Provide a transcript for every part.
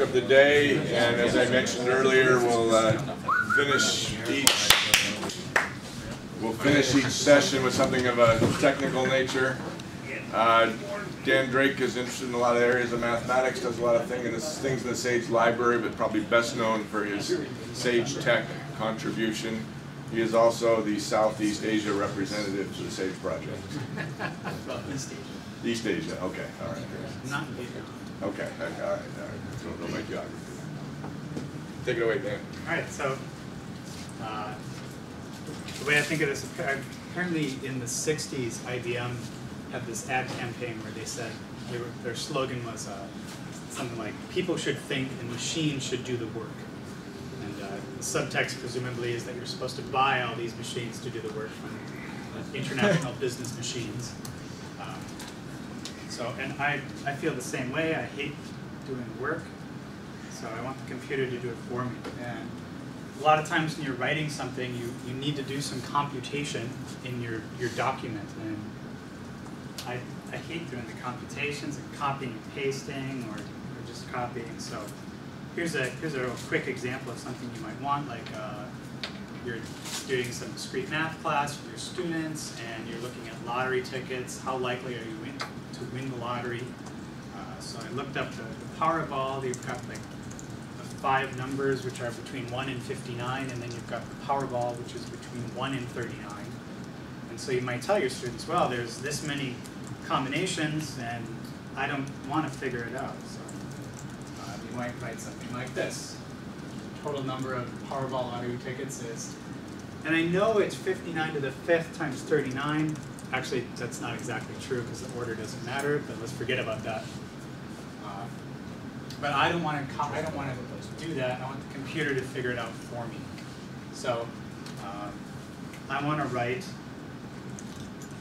of the day, and as I mentioned earlier, we'll uh, finish each we'll finish each session with something of a technical nature. Uh, Dan Drake is interested in a lot of areas of mathematics, does a lot of thing in this, things in the SAGE library, but probably best known for his SageTeX contribution. He is also the Southeast Asia representative to the SAGE project. East Asia, okay, all right. Okay, all right, all right. So we'll make geography. Take it away, Dan. All right, so uh, the way I think of this, apparently in the 60s, IBM had this ad campaign where they said they were, their slogan was uh, something like, people should think and machines should do the work. And uh, the subtext presumably is that you're supposed to buy all these machines to do the work from international business machines. So, and I, I feel the same way. I hate doing work, so I want the computer to do it for me. And a lot of times when you're writing something, you, you need to do some computation in your, your document. And I, I hate doing the computations and copying and pasting or, or just copying. So here's a, here's a quick example of something you might want, like uh, you're doing some discrete math class with your students and you're looking at lottery tickets. How likely are you to win the lottery? Uh, so I looked up the, the Powerball. You've got like the five numbers, which are between 1 and 59, and then you've got the Powerball, which is between 1 and 39. And so you might tell your students, well, there's this many combinations, and I don't want to figure it out. So uh, you might write something like this. Total number of Powerball lottery tickets is, and I know it's 59 to the fifth times 39. Actually, that's not exactly true because the order doesn't matter, but let's forget about that. Uh, but I don't want to. I don't want to do that. I want the computer to figure it out for me. So uh, I want to write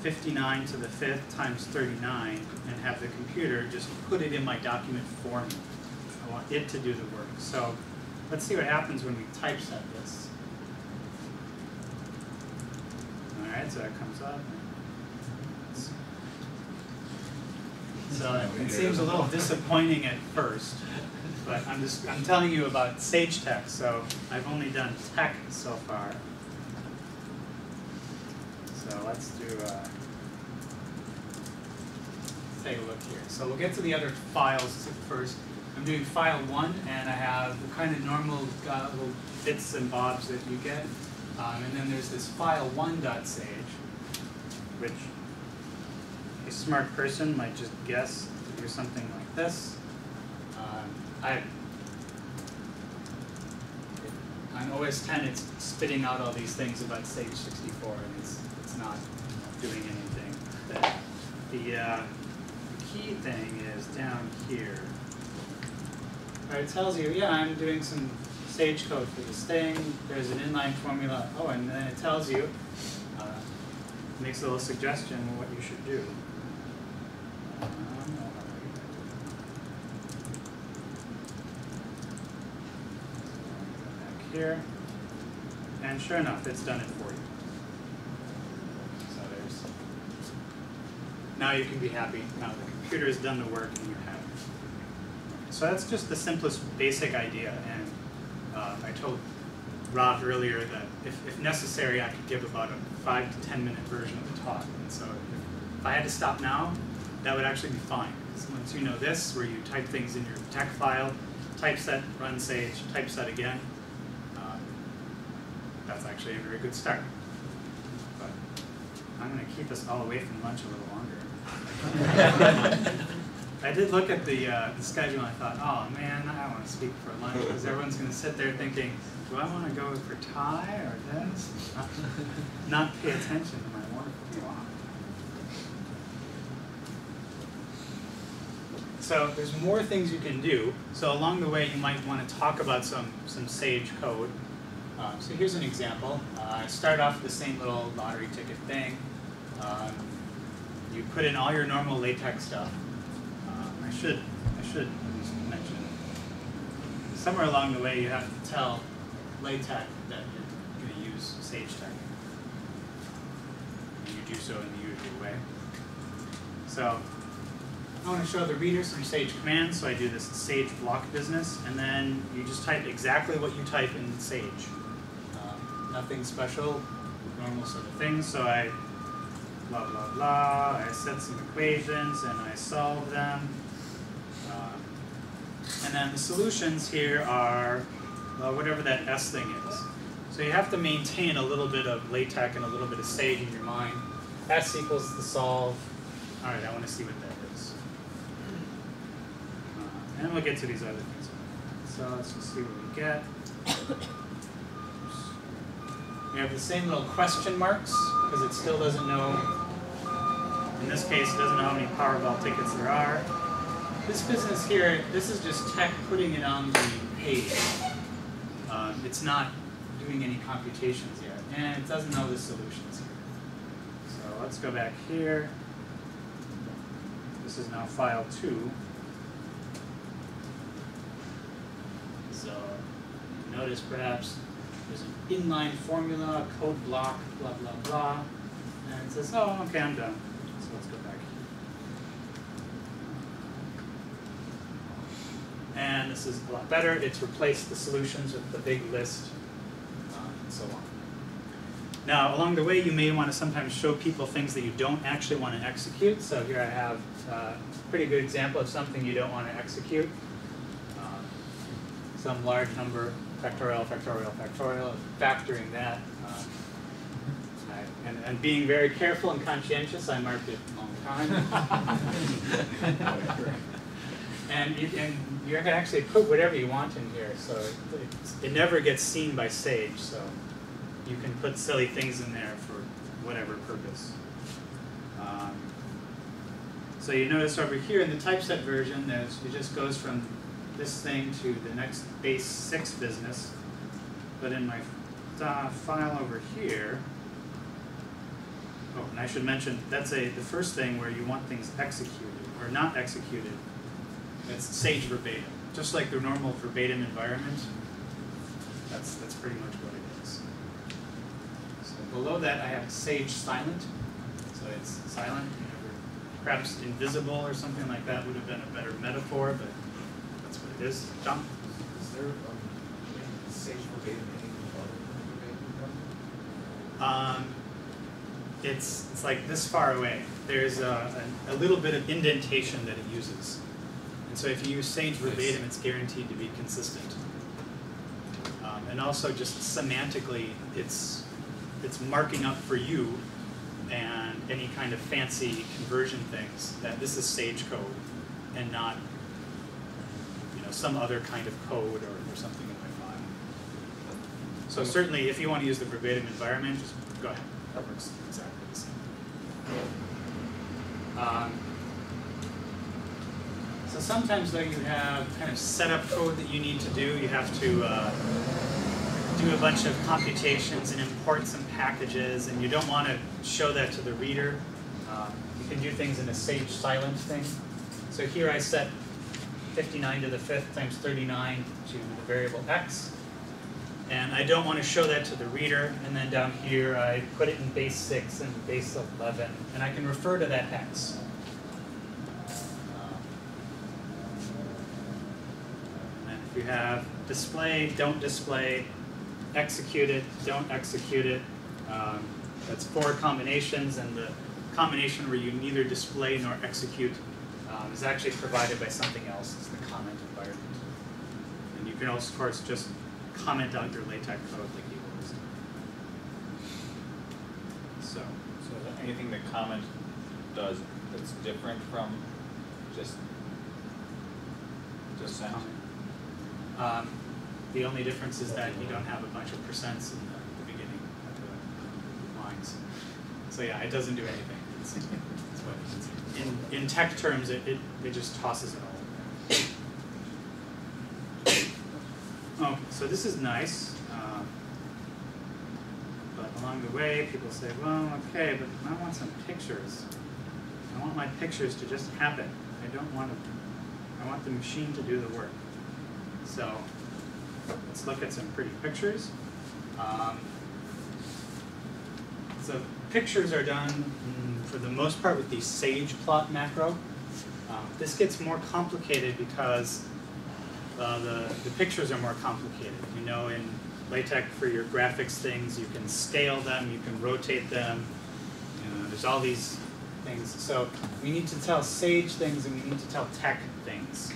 59 to the fifth times 39 and have the computer just put it in my document for me. I want it to do the work. So let's see what happens when we typeset this. All right, so that comes up. So it seems a little disappointing at first, but I'm just I'm telling you about SageTeX. So I've only done TeX so far. So let's do. Uh, take a look here. So we'll get to the other files first. I'm doing file one, and I have the kind of normal uh, little bits and bobs that you get. Um, and then there's this file one.sage, which a smart person might just guess to do something like this. Um, I on OS 10, it's spitting out all these things about Sage 64, and it's it's not doing anything. The uh, key thing is down here. It tells you, yeah, I'm doing some Sage code for this thing. There's an inline formula. Oh, and then it tells you, uh, makes a little suggestion what you should do. Back here. And sure enough, it's done it for you. So there's, now you can be happy. Now the computer has done the work and you're happy. So that's just the simplest basic idea. And uh, I told Rob earlier that if, if necessary, I could give about a five to 10 minute version of the talk. And so if, I had to stop now, that would actually be fine. Because once you know this, where you type things in your TeX file, typeset, run Sage, typeset again, that's actually a very good start. But I'm going to keep us all away from lunch a little longer. I did look at the, uh, the schedule and I thought, oh man, I don't want to speak for lunch because everyone's going to sit there thinking, do I want to go for Thai or this? Not pay attention to my wonderful talk. So there's more things you can do. So along the way, you might want to talk about some, some Sage code. Um, so here's an example. Uh, I start off the same little lottery ticket thing. Um, you put in all your normal LaTeX stuff. Um, I should I should at least mention somewhere along the way you have to tell LaTeX that you're going to use SageTeX. And you do so in the usual way. So I want to show the reader some Sage commands, so I do this Sage block business, and then you just type exactly what you type in Sage. Nothing special, normal sort of things, so I blah blah blah, I set some equations and I solve them. Um, and then the solutions here are well, whatever that S thing is. So you have to maintain a little bit of LaTeX and a little bit of Sage in your mind. S equals the solve. All right, I want to see what that is. Uh, and we'll get to these other things. So let's just see what we get. We have the same little question marks because it still doesn't know. In this case, it doesn't know how many Powerball tickets there are. This business here, this is just TeX putting it on the page. Um, it's not doing any computations yet, and it doesn't know the solutions here. So let's go back here. This is now file two. So notice perhaps there's an inline formula, code block, blah blah blah, and it says, oh, okay, I'm done. So let's go back. And this is a lot better. It's replaced the solutions with the big list, uh, and so on. Now, along the way, you may want to sometimes show people things that you don't actually want to execute. So here I have uh, a pretty good example of something you don't want to execute. Uh, some large number, factorial, factorial, factorial, factoring that. Uh, I, and, and being very careful and conscientious, I marked it a long time. and, you, and you can actually put whatever you want in here, so it, it never gets seen by Sage. So you can put silly things in there for whatever purpose. Um, so you notice over here in the typeset version, there's, it just goes from this thing to the next base 6 business. But in my uh, file over here, oh, and I should mention, that's a the first thing where you want things executed, or not executed. It's Sage verbatim. Just like the normal verbatim environment, that's, that's pretty much what it is. So below that, I have Sage silent. So it's silent. Perhaps invisible or something like that would have been a better metaphor, but what. John? Is there, um, Sage verbatim anything Um, it's, it's like this far away. There's a, a, a little bit of indentation that it uses. And so if you use Sage verbatim, it's guaranteed to be consistent. Um, and also just semantically, it's, it's marking up for you and any kind of fancy conversion things that this is Sage code and not know, some other kind of code or, or something in my file. So certainly, if you want to use the verbatim environment, just go ahead. That works exactly the same. Um, so sometimes though you have kind of setup code that you need to do. You have to uh, do a bunch of computations and import some packages, and you don't want to show that to the reader. Um, you can do things in a Sage silent thing. So here I set 59 to the fifth times 39 to the variable x. And I don't want to show that to the reader. And then down here, I put it in base 6 and base 11. And I can refer to that x. And if you have display, don't display, execute it, don't execute it, um, that's four combinations. And the combination where you neither display nor execute um, is actually provided by something else. It's the comment environment. And you can also, of course, just comment out your LaTeX code like you always do. So, So is there anything that comment does that's different from just, just send? um, the only difference is that you don't have a bunch of percents in the, the beginning of the lines. So yeah, it doesn't do anything. It's, it's what, it's, in, in TeX terms, it, it, it just tosses it all. Oh, so this is nice. Uh, but along the way, people say, well, okay, but I want some pictures. I want my pictures to just happen. I don't want to, I want the machine to do the work. So let's look at some pretty pictures. Um, so pictures are done mm, for the most part with the Sage plot macro. Um, this gets more complicated because uh, the, the pictures are more complicated. You know, in LaTeX for your graphics things, you can scale them, you can rotate them. You know, there's all these things. So we need to tell Sage things and we need to tell TeX things.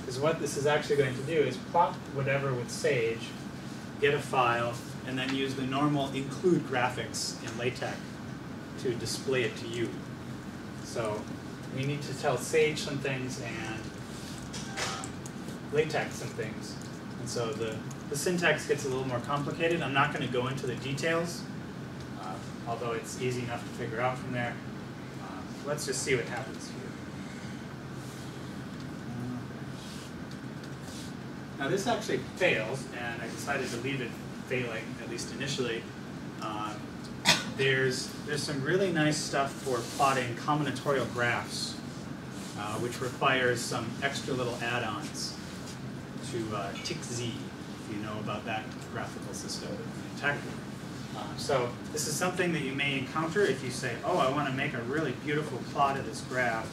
Because what this is actually going to do is plot whatever with Sage, get a file, and then use the normal include graphics in LaTeX to display it to you. So we need to tell Sage some things and um, LaTeX some things. And so the, the syntax gets a little more complicated. I'm not going to go into the details, uh, although it's easy enough to figure out from there. Uh, let's just see what happens here. Now this actually fails, and I decided to leave it failing, at least initially. Um, there's, there's some really nice stuff for plotting combinatorial graphs, uh, which requires some extra little add-ons to uh, TikZ, if you know about that graphical system in TeX. Uh, so this is something that you may encounter if you say, oh, I want to make a really beautiful plot of this graph,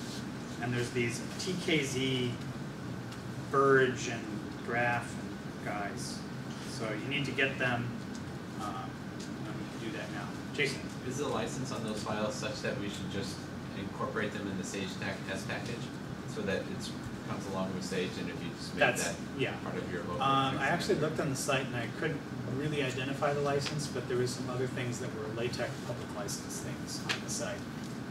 and there's these TKZ Burge and graph and guys. So you need to get them, um, do that now. Jason? Is the license on those files such that we should just incorporate them in the Sage Tech test package? So that it comes along with Sage and if you just make That's, that yeah. part of your local. Um, I actually looked on the site and I couldn't really identify the license, but there was some other things that were LaTeX public license things on the site.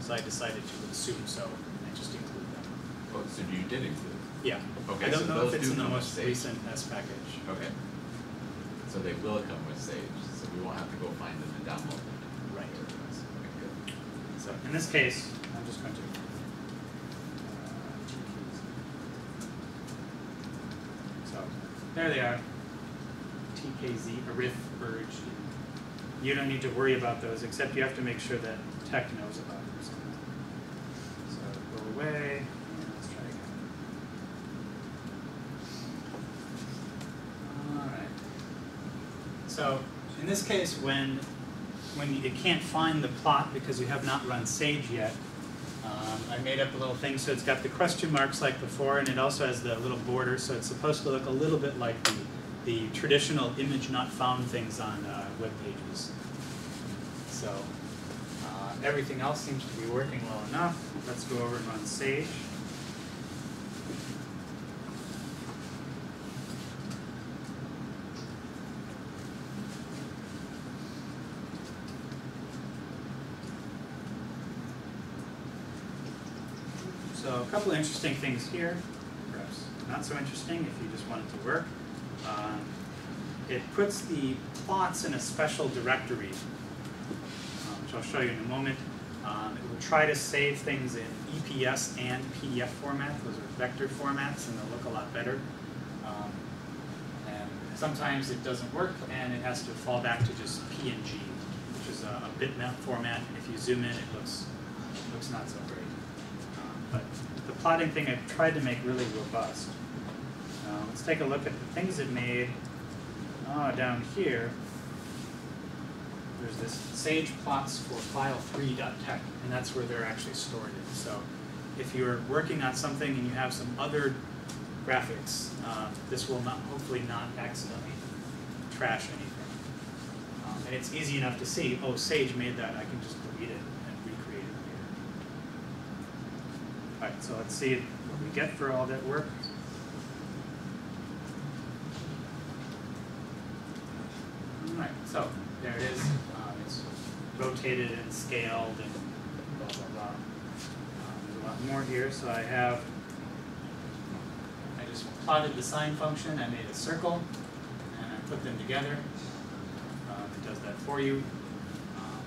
So I decided to assume so and just include them. Oh, so you did include? them? Yeah. Okay, I don't so know if it's in the most recent S package. Okay. So they will come with Sage, so we won't have to go find them and download them. Right. Okay, good. So in this case, I'm just going to. Uh, so there they are. TKZ, Arith, Berge. You don't need to worry about those, except you have to make sure that TeX knows about them. So go away. and Let's try again. All right. So in this case, when when you can't find the plot because you have not run Sage yet, um, I made up a little thing so it's got the question marks like before, and it also has the little border, so it's supposed to look a little bit like the the traditional image not found things on uh, web pages. So uh, everything else seems to be working well enough. Let's go over and run Sage. So a couple of interesting things here, perhaps not so interesting if you just want it to work. Um, it puts the plots in a special directory, um, which I'll show you in a moment. Um, it will try to save things in EPS and PDF format. Those are vector formats, and they'll look a lot better. Um, and sometimes it doesn't work, and it has to fall back to just PNG, which is a, a bitmap format. And if you zoom in, it looks looks not so great. But the plotting thing I've tried to make really robust. Uh, let's take a look at the things it made. Oh, down here, there's this Sage plots for file3.tex, and that's where they're actually stored in. So if you're working on something and you have some other graphics, uh, this will not, hopefully not accidentally trash anything. Um, and it's easy enough to see, oh, Sage made that, I can just delete it and recreate it later. Alright, so let's see what we get for all that work. Alright, so there it is. Um, it's rotated and scaled and blah blah blah. Um, there's a lot more here, so I have I just plotted the sine function, I made a circle, and I put them together. Um, it does that for you. Um,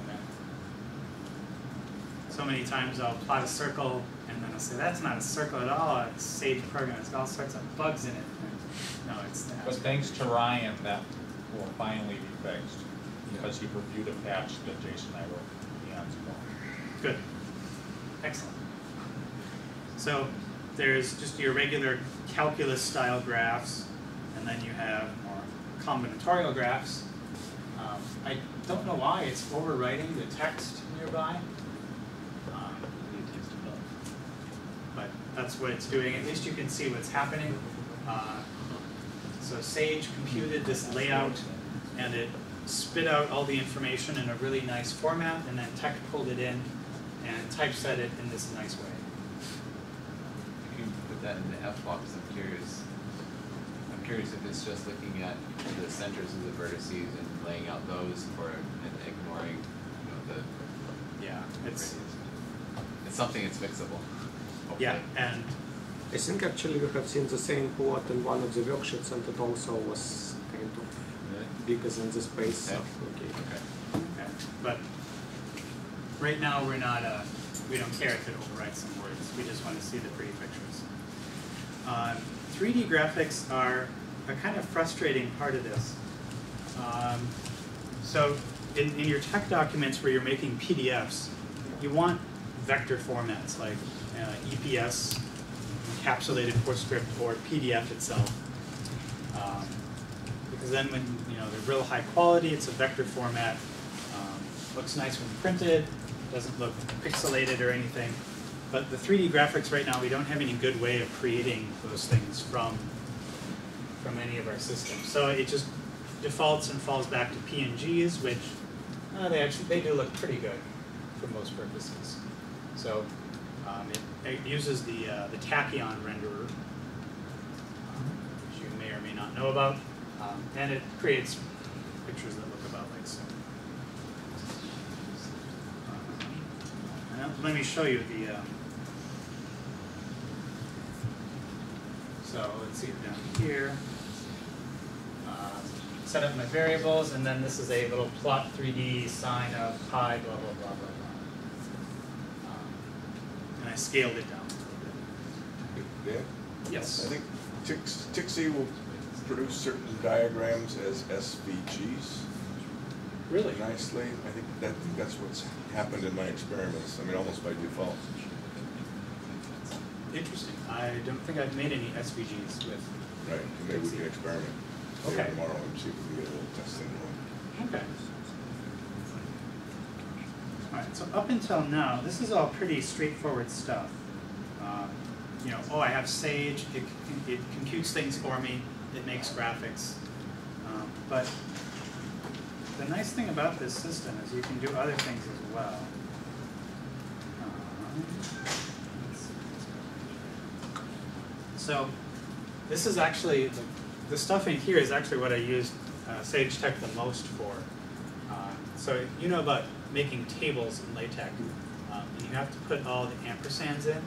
and then so many times I'll plot a circle and then I'll say, that's not a circle at all, it's a Sage program, it's got all sorts of bugs in it. No, it's the But thanks to Ryan, that will finally be fixed, because he reviewed a patch that Jason and I wrote eons ago. Good. Excellent. So there's just your regular calculus style graphs, and then you have more combinatorial graphs. Um, I don't know why it's overwriting the text nearby. Um, that's what it's doing. At least you can see what's happening. Uh, so Sage computed this layout and it spit out all the information in a really nice format and then TeX pulled it in and typeset it in this nice way. You can put that in the F box, I'm curious. I'm curious if it's just looking at the centers of the vertices and laying out those or and ignoring, you know, the Yeah, it's. It's something that's fixable, yeah, and I think actually we have seen the same plot in one of the workshops and it also was kind of Really? bigger than the space. Okay. Okay. Okay. Okay, but right now, we're not, uh, we don't care if it overwrites some words, we just wanna see the pretty pictures. Um, 3D graphics are a kind of frustrating part of this. Um, so, in, in your TeX documents where you're making PDFs, you want vector formats like EPS, encapsulated PostScript, or PDF itself. Um, because then when, you know, they're real high quality, it's a vector format, um, looks nice when printed, doesn't look pixelated or anything. But the 3D graphics right now, we don't have any good way of creating those things from, from any of our systems. So it just defaults and falls back to PNGs, which, uh, they actually, they do look pretty good for most purposes. So, um, it, it uses the, uh, the Tachyon renderer, which you may or may not know about, um, and it creates pictures that look about like so. Um, let me show you the, um, so let's see it down here. Uh, set up my variables, and then this is a little plot 3D sine of pi, blah, blah, blah, blah, blah. And I scaled it down a little bit. Yes. I think TikZ, Tixie will produce certain diagrams as SVGs Really? nicely. I think that, that's what's happened in my experiments, I mean, almost by default. Interesting. I don't think I've made any SVGs with. Right, maybe we can experiment Okay. tomorrow and see if we can get a little testing going. Okay. Alright, so up until now, this is all pretty straightforward stuff. Um, you know, oh, I have Sage, it, it computes things for me, it makes graphics. Um, but the nice thing about this system is you can do other things as well. Um. So, this is actually, the, the stuff in here is actually what I used uh, SageTeX the most for. Um, so you know about making tables in LaTeX, um, and you have to put all the ampersands in.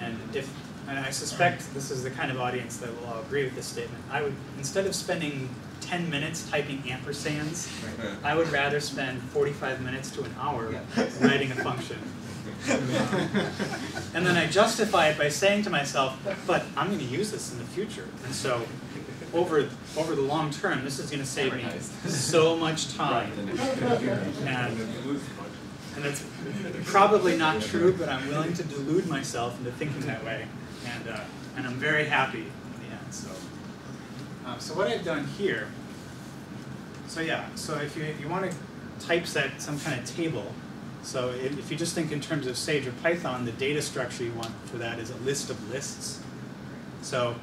And if, and I suspect this is the kind of audience that will all agree with this statement, I would, instead of spending ten minutes typing ampersands, I would rather spend forty-five minutes to an hour writing a function. And then I justify it by saying to myself, but I'm gonna use this in the future. And so, over, over the long term, this is gonna save me so much time. And, and it's probably not true, but I'm willing to delude myself into thinking that way. And, uh, and I'm very happy in the end, so. Um, so what I've done here, so yeah, so if you, you wanna typeset some kind of table, so if, if you just think in terms of Sage or Python, the data structure you want for that is a list of lists. So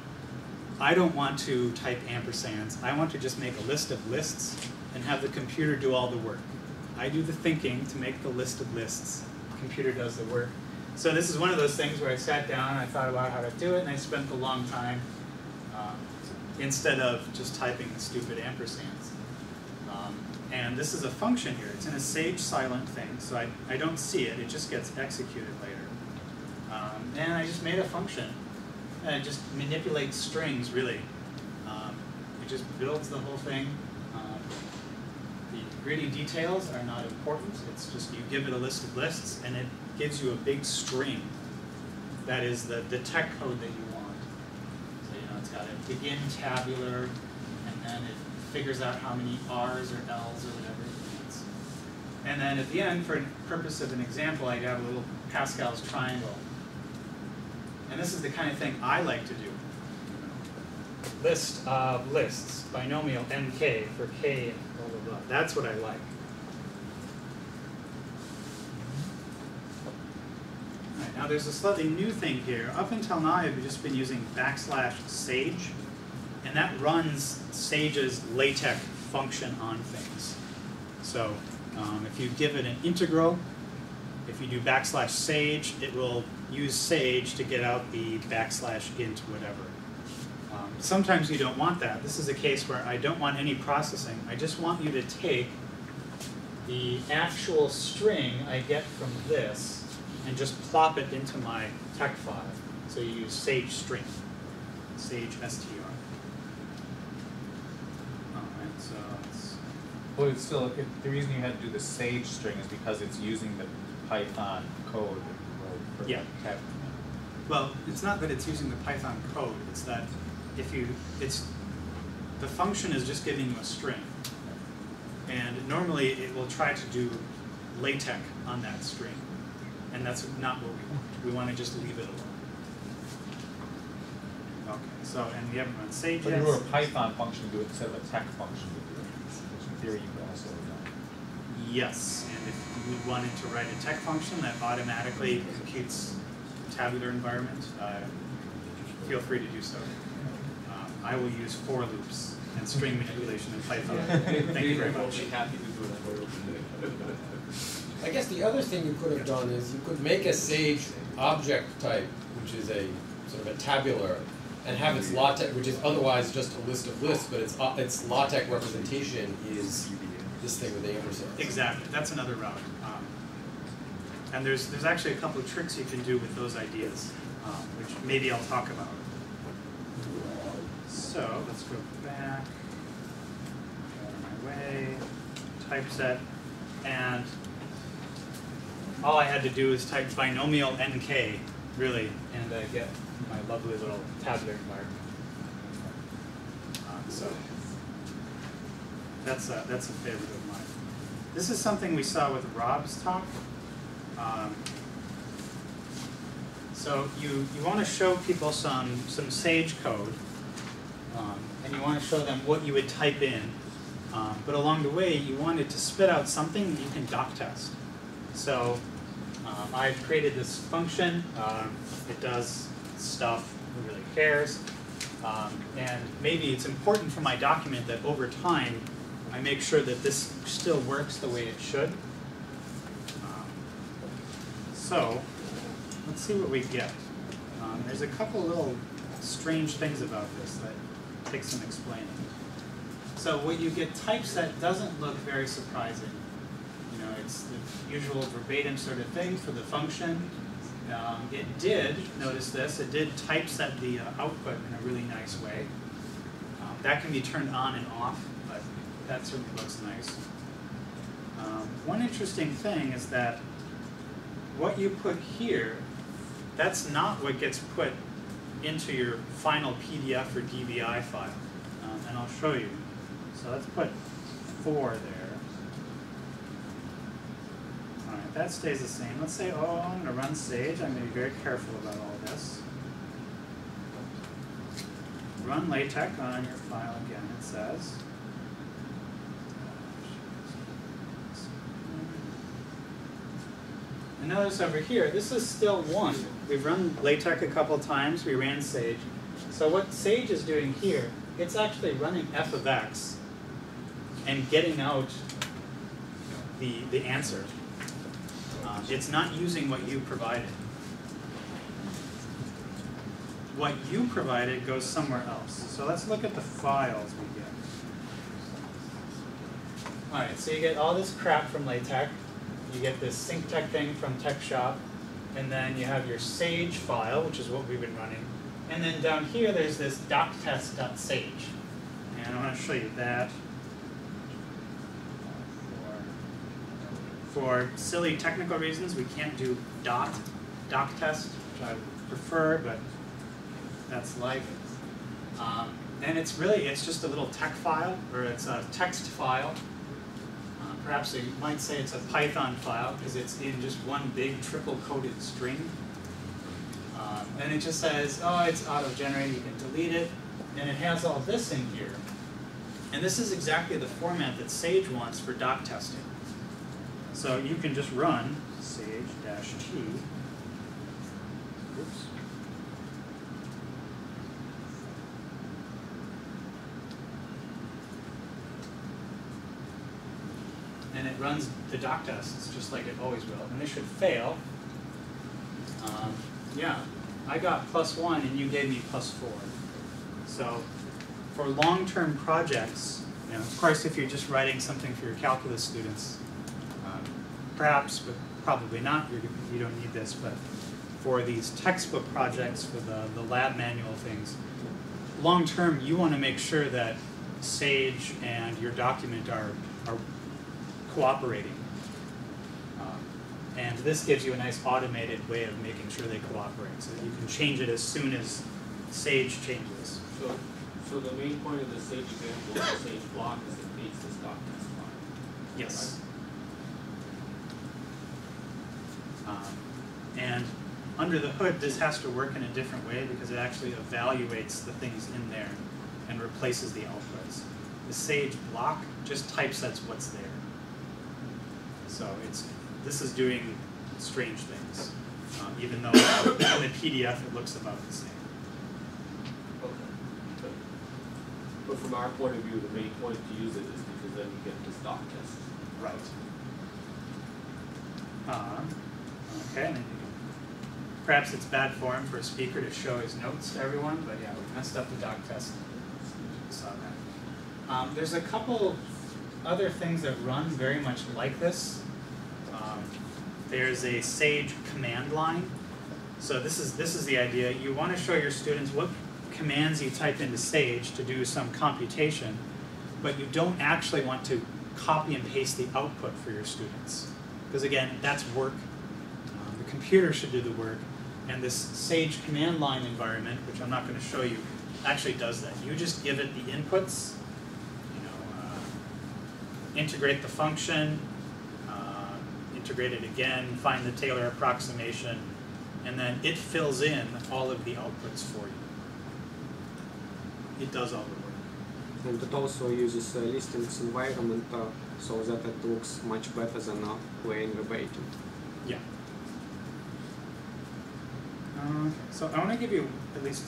I don't want to type ampersands, I want to just make a list of lists and have the computer do all the work. I do the thinking to make the list of lists, the computer does the work. So this is one of those things where I sat down, and I thought about how to do it, and I spent a long time um, instead of just typing the stupid ampersands. Um, and this is a function here, it's in a Sage silent thing, so I, I don't see it, it just gets executed later. Um, and I just made a function, and it just manipulates strings really. Um, it just builds the whole thing. Um, the gritty details are not important, it's just you give it a list of lists and it gives you a big string. That is the, the TeX code that you want. So you know, it's got a begin tabular and then it figures out how many R's or L's or whatever it needs. And then at the end, for the purpose of an example, I have a little Pascal's triangle. And this is the kind of thing I like to do. List of lists, binomial nk for k and blah blah blah. That's what I like. Alright, now Now there's a slightly new thing here. Up until now, I've just been using backslash sage, and that runs Sage's LaTeX function on things. So um, if you give it an integral, if you do backslash sage, it will use sage to get out the backslash int whatever. Um, sometimes you don't want that. This is a case where I don't want any processing. I just want you to take the actual string I get from this and just plop it into my TeX file. So you use sage string, sage str. Alright, so it's, Well, it's still, it, the reason you had to do the sage string is because it's using the Python code Yeah. TeX. well, it's not that it's using the Python code, it's that if you, it's, the function is just giving you a string. And normally it will try to do LaTeX on that string. And that's not what we want. We want to just leave it alone. Okay, so, and we haven't run Sage But yet. you were a Python function to do it instead of a TeX function to do it, which in theory you could also have done. Yes, and if we wanted to write a TeX function that automatically computes tabular environment, uh, feel free to do so. Um, I will use for loops and string manipulation in Python. Thank you very much. happy to do that for you. I guess the other thing you could have done is you could make a Sage object type, which is a sort of a tabular, and have its LaTeX, which is otherwise just a list of lists, but its uh, its LaTeX representation is this thing with the ampersand. Exactly, that's another route. Um, and there's there's actually a couple of tricks you can do with those ideas, um, which maybe I'll talk about. So let's go back, out of my way, typeset, and all I had to do is type binomial nk, really, and I get my lovely little tabular environment. Um, so that's a, that's a favorite of mine. This is something we saw with Rob's talk. Um, so you, you want to show people some, some Sage code, um, and you want to show them what you would type in. Um, but along the way, you wanted to spit out something you can doc test. So um, I've created this function. Um, it does stuff. Who really cares? Um, and maybe it's important for my document that over time I make sure that this still works the way it should. Um, so let's see what we get. Um, there's a couple little strange things about this that take some explaining. So what you get typeset doesn't look very surprising. You know, it's the usual verbatim sort of thing for the function. Um, it did, notice this, it did typeset the uh, output in a really nice way. Um, that can be turned on and off, that certainly looks nice. Um, one interesting thing is that what you put here, that's not what gets put into your final PDF or DVI file. Um, and I'll show you. So let's put four there. Alright, that stays the same. Let's say, oh, I'm gonna run Sage. I'm gonna be very careful about all this. Run LaTeX on your file again, it says. And notice over here, this is still one. We've run LaTeX a couple times, we ran Sage. So what Sage is doing here, it's actually running f of x and getting out the, the answer. Um, it's not using what you provided. What you provided goes somewhere else. So let's look at the files we get. Alright, so you get all this crap from LaTeX. You get this SyncTeX thing from TeXShop. And then you have your Sage file, which is what we've been running. And then down here, there's this doctest.sage. And I want to show you that. For silly technical reasons, we can't do dot doc test, which I prefer, but that's life. Um, and it's really, it's just a little TeX file, or it's a text file. Perhaps you might say it's a Python file, because it's in just one big triple-quoted string. Um, and it just says, oh, it's auto-generated, you can delete it, and it has all this in here. And this is exactly the format that Sage wants for doc testing. So you can just run sage-t Oops. It runs the doc tests just like it always will, and they should fail. Um, yeah, I got plus one and you gave me plus four. So for long-term projects, you know, of course, if you're just writing something for your calculus students, um, perhaps, but probably not, you're, you don't need this, but for these textbook projects, for the, the lab manual things, long-term, you want to make sure that Sage and your document are, are cooperating. Um, And this gives you a nice automated way of making sure they cooperate, so that you can change it as soon as Sage changes. So, so the main point of the Sage example, the Sage block is it meets this doc test file. Yes. Um, And under the hood, this has to work in a different way because it actually evaluates the things in there and replaces the outputs. The Sage block just typesets what's there. So it's, this is doing strange things, um, even though in the PDF it looks about the same. Okay. But- But from our point of view, the main point to use it is because then you get this doc test. Right. Um, okay, perhaps it's bad form for a speaker to show his notes to everyone, but yeah, we messed up the doc test. Saw that. Um, there's a couple other things that run very much like this. There's a Sage command line. So this is this is the idea. You want to show your students what commands you type into Sage to do some computation, but you don't actually want to copy and paste the output for your students. Because again, that's work. Um, the computer should do the work, and this Sage command line environment, which I'm not going to show you, actually does that. You just give it the inputs, you know, uh, integrate the function, integrate it again, find the Taylor approximation, and then it fills in all of the outputs for you. It does all the work. And it also uses a listings environment uh, so that it looks much better than uh, plain verbatim. Yeah. Uh, so I want to give you at least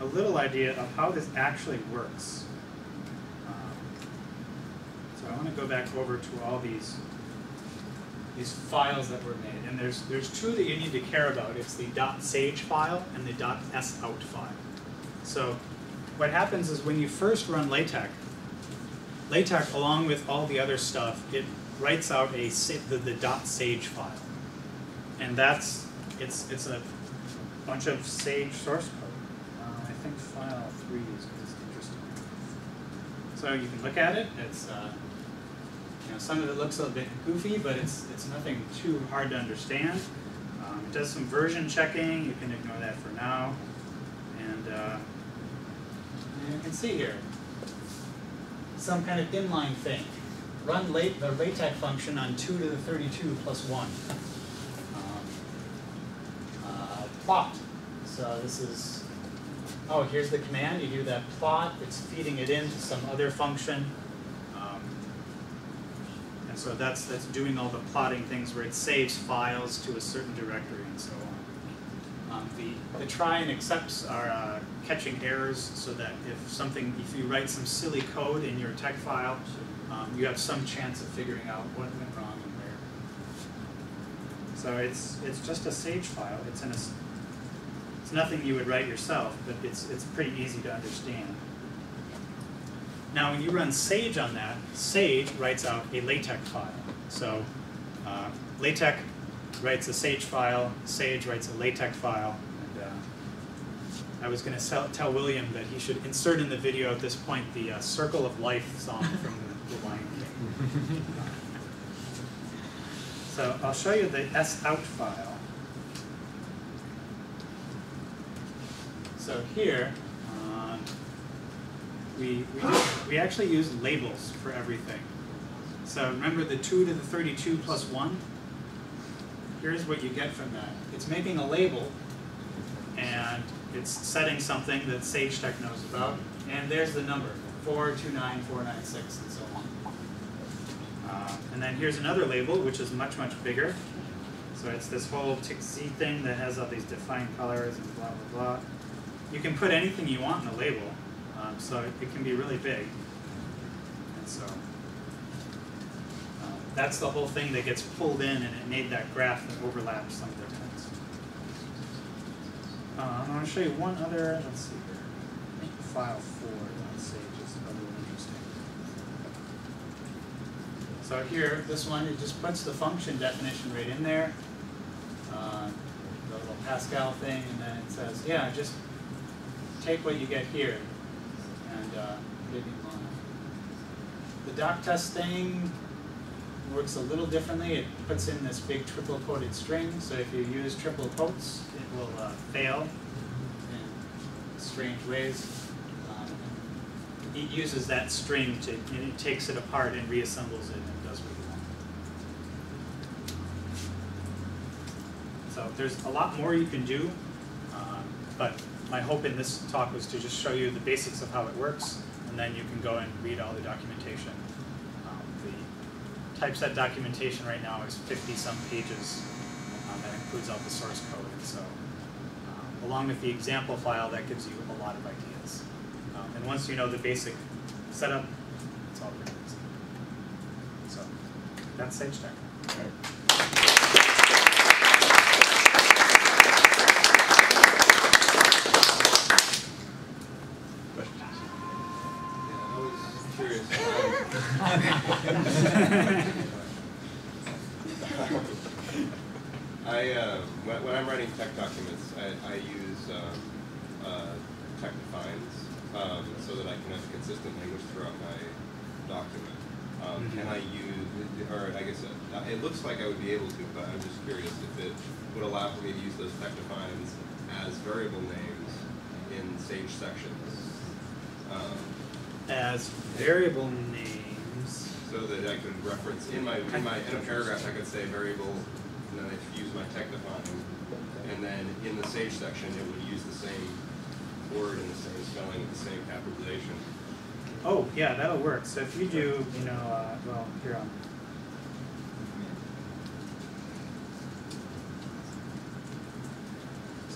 a little idea of how this actually works. Um, so I want to go back over to all these these files that were made, and there's there's two that you need to care about. It's the .sage file and the .sout file. So what happens is when you first run LaTeX, LaTeX, along with all the other stuff, it writes out a the, the .sage file, and that's it's it's a bunch of Sage source code. Uh, I think file three is, is interesting. So you can look at it. It's uh, you know some of it looks a bit goofy, but it's it's nothing too hard to understand. Um, it does some version checking. You can ignore that for now, and. Uh, and you can see here, some kind of inline thing. Run late, the LaTeX function on 2 to the 32 plus 1. Um, uh, plot. So this is, oh, here's the command. You do that plot. It's feeding it into some other function. And so that's, that's doing all the plotting things where it saves files to a certain directory and so on. Um, the, the try and accepts are uh, catching errors so that if something, if you write some silly code in your TeX file, um, you have some chance of figuring out what went wrong and where. So it's, it's just a Sage file. It's in a, it's nothing you would write yourself, but it's, it's pretty easy to understand. Now, when you run Sage on that, Sage writes out a LaTeX file. So uh, LaTeX writes a Sage file, Sage writes a LaTeX file, and uh, I was going to tell William that he should insert in the video at this point the uh, Circle of Life song from the, the Lion King. so I'll show you the sout file. So here, we, we, actually use labels for everything. So remember the 2 to the 32 plus 1? Here's what you get from that. It's making a label, and it's setting something that SageTeX knows about, and there's the number, 429496, and so on. Uh, and then here's another label, which is much, much bigger. So it's this whole TikZ thing that has all these defined colors and blah blah blah. You can put anything you want in the label, um, so it, it can be really big. And so uh, that's the whole thing that gets pulled in, and it made that graph that overlaps some of the text. Uh, I want to show you one other. Let's see here. File four on Sage is probably interesting. So here, this one, it just puts the function definition right in there. Uh, the little Pascal thing, and then it says, yeah, just take what you get here and uh. The doc test thing works a little differently. It puts in this big triple quoted string, so if you use triple quotes, it will uh, fail in strange ways. Um, it uses that string to, and it takes it apart and reassembles it and does what you want. So there's a lot more you can do, um, but my hope in this talk was to just show you the basics of how it works, and then you can go and read all the documentation. Um, the typeset documentation right now is 50 some pages. Um, that includes all the source code, and so um, along with the example file, that gives you a lot of ideas. Um, and once you know the basic setup, it's all pretty easy. So that's SageTeX. I was curious. I, uh, when, when I'm writing TeX documents, I, I use, um, uh, TeX defines, um, so that I can have consistent language throughout my document. Um, can I use, or I guess, uh, it looks like I would be able to, but I'm just curious if it would allow for me to use those TeX defines as variable names in Sage sections. Um, As variable names, so that I could reference in my, in my, in a paragraph, I could say variable, and then I'd use my TeX define. And then in the Sage section, it would use the same word and the same spelling, and the same capitalization. Oh, yeah, that'll work. So if you do, you know, uh, well, here on.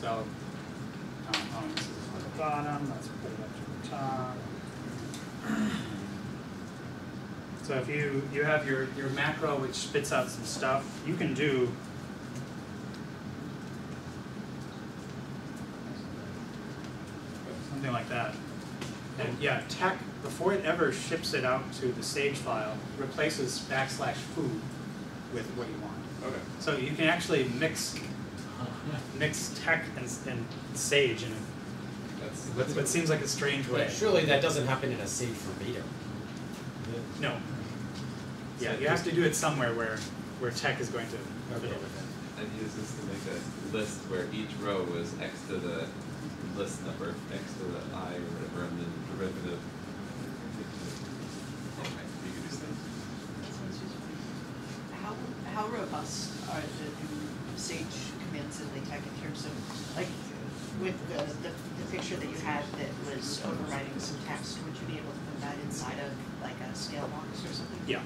So, um, oh, this is the bottom, let's put it up to the top. So if you, you have your, your macro which spits out some stuff, you can do something like that. And yeah, TeX, before it ever ships it out to the Sage file, replaces backslash foo with what you want. Okay. So you can actually mix, mix TeX and, and Sage in That's, what, what seems like a strange way. Surely that doesn't happen in a Sage verbatim. No. Yeah, you have to do it somewhere where, where TeX is going to fiddle with it. I'd use this to make a list where each row was X to the list number, X to the I or whatever, and then derivative. Okay, you could do that. How, how robust are the new Sage commands in in terms of, like, with the, the, the picture that you had that was overriding some text, would you be able to put that inside of like a scale box or something? Yeah,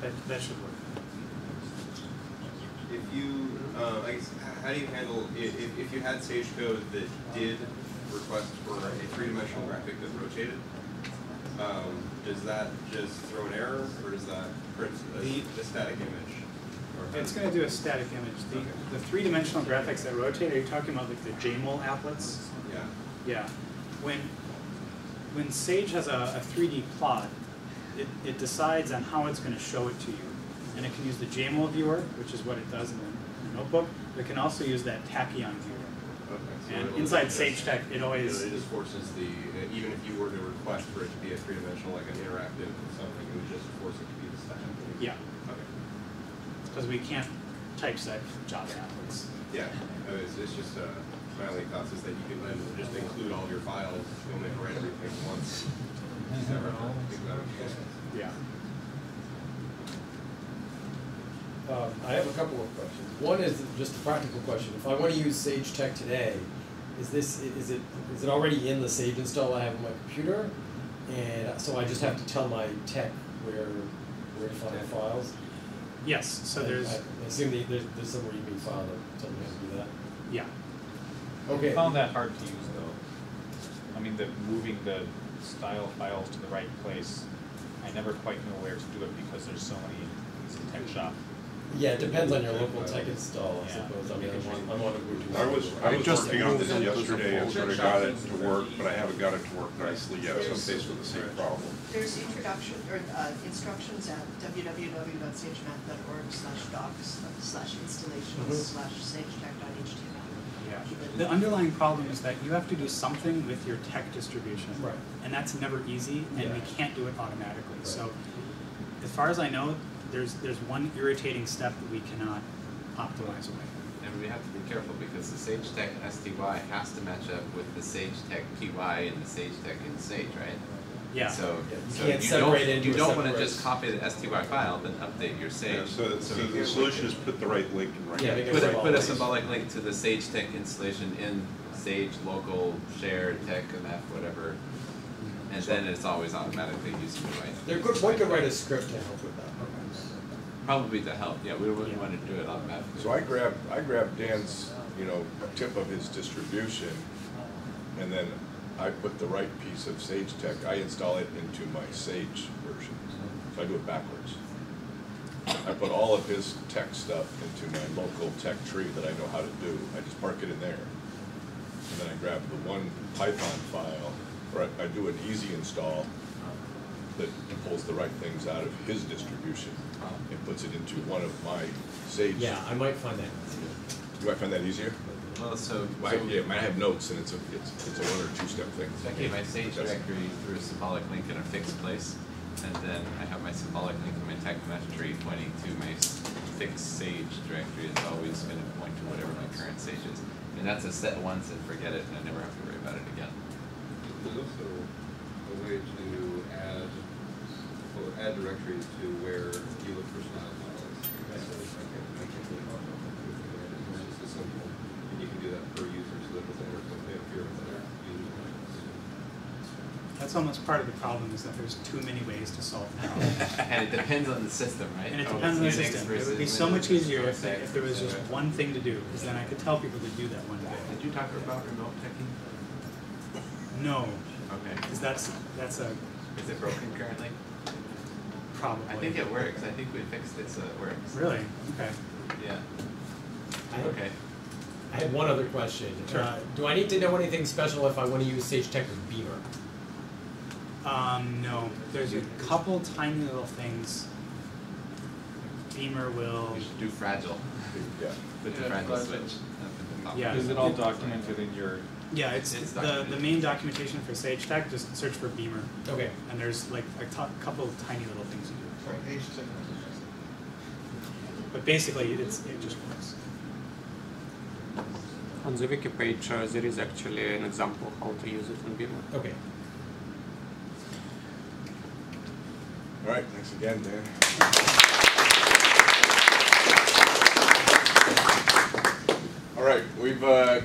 that, that should work. if you, uh, I guess, how do you handle, i- if, if you had Sage code that did request for a three-dimensional graphic that rotated, um, does that just throw an error, or does that print a, The- a static image? It's gonna do a static image. The, the three-dimensional graphics that rotate, are you talking about like the Jmol applets? Yeah, Yeah. When, when Sage has a, a 3D plot, it, it decides on how it's gonna show it to you. And it can use the Jmol viewer, which is what it does in the in the notebook, but it can also use that Tachyon viewer. okay. so And inside SageTeX, it always, It just forces the, uh, even if you were to request for it to be a three-dimensional, like an interactive something, it would just force it to be the static. yeah, Okay. Because we can't typeset Java applets. Yeah, uh, it's, it's just, uh, my only thoughts is that you can then just include all of your files, you only have to write everything once. Never have to think about it twice. Yeah. Um, I have a couple of questions. One is just a practical question. If I want to use SageTeX today, is this is it is it already in the Sage install I have on my computer? And so I just have to tell my TeX where where to find the files. Yes, so I- there's, I assume the- there's, there's somewhere you can file that, something has to do that. yeah, Okay. I found that hard to use though. I mean, the moving the style files to the right place, I never quite know where to do it because there's so many, it's a TeXShop. Yeah, it depends on your local TeX install, I Yeah. suppose, I mean, I'm one, I'm one of which. I was, I was just working on this it to yesterday and the sort of got it to work, but I haven't got it to work nicely yet, so I'm faced with the same problem. There's introduction, or, uh, instructions at www.sagemath.org slash docs slash installations slash sagetex.html. yeah. The underlying problem is that you have to do something with your TeX distribution. Right. And that's never easy, and we can't do it automatically, Right. so as far as I know, there's, there's one irritating step that we cannot optimize away. And we have to be careful because the SageTeX STY has to match up with the Sage Tech TY and the Sage Tech in Sage, right? Yeah. So, Yeah, you can't you don't, into you don't wanna just copy the STY file, then update your Sage. Yeah, so, so you the solution is put the right link in right. Yeah, make it Put a, put a symbolic. symbolic link to the SageTeX installation in Sage local share tech and F whatever. And then it's always automatically using the right. There could, one could write a script to help with that. Probably to help, yeah, we wouldn't wanna do it automatically. So I grabbed, I grabbed Dan's, you know, tip of his distribution, and then I put the right piece of SageTeX, I install it into my Sage version. So I do it backwards. I put all of his TeX stuff into my local TeX tree that I know how to do, I just park it in there. And then I grab the one Python file, or I, I do an easy install that pulls the right things out of his distribution and puts it into one of my Sage. Yeah, I might find that easier. Do I find that easier? Well, so, Well, so I- yeah, might have notes and it's a, it's, it's a one or two step thing. So I keep my Sage directory through a symbolic link in a fixed place, and then I have my symbolic link in my tech mesh tree pointing to my fixed Sage directory is always gonna point to whatever my current Sage is. And that's a set once and forget it, and I never have to worry about it again. There's also a way to add, well, add directories to where you look for style files. So I can, I can really talk about that. It's just as simple, and you can do that per user, so that doesn't work with if you're with other users. That's almost part of the problem, is that there's too many ways to solve the problem. And it depends on the system, right? And it Oh, depends on the system. It would be so much easier if, OS if there was just one thing to do, because then I could tell people to do that one cetera. day. Did you talk about remote teching? No, Okay. because that's, that's a Is it broken currently? probably. I think it works, I think we fixed it so it works. Really? Okay. Yeah, I okay. I had one other question. Sure. Uh, do I need to know anything special if I want to use SageTeX with Beamer? Um, no, there's a couple tiny little things. Beamer will, You should do fragile, Yeah. put the Yeah, fragile fragile. switch up at the top. Yeah. Is it all documented in your, yeah, it's, It's the, the main documentation for SageTeX, just search for Beamer. Okay. And there's like a tou- couple tiny little things you do. But basically, it's, it just works. On the wiki page, uh, there is actually an example how to use it in Beamer. Okay. All right, thanks again, Dan. All right, we've, uh,